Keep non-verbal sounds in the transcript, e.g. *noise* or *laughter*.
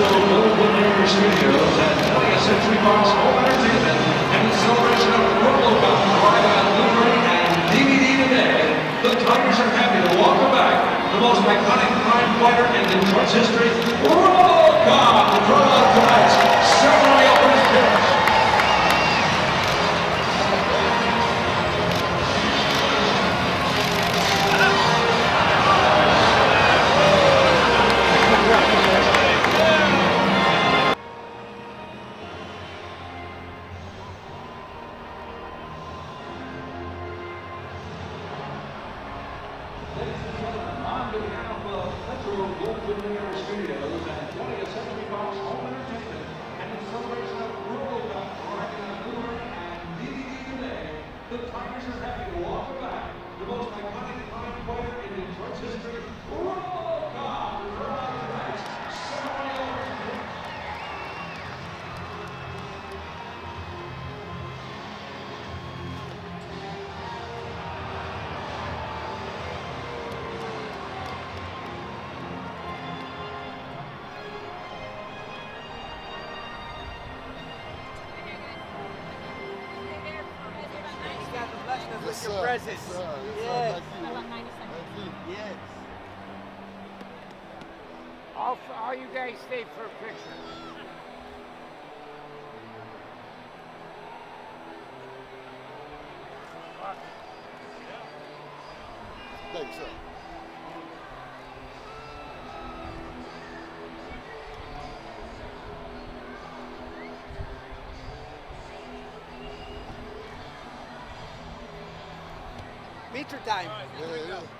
And 20th Century Fox Home Entertainment in celebration of Blu-ray and DVD today, the Tigers are happy to welcome back the most iconic crime fighter in Detroit's history, RoboCop, the Tigers are happy to welcome back the most iconic fighter in Detroit's history, Yes, with sir. your presence. Yes, sir. Yes, Yes. sir. Thank you. Thank you. Yes. All, all you guys stay for a picture. *laughs* Thanks, sir. Meter time. Yeah, yeah.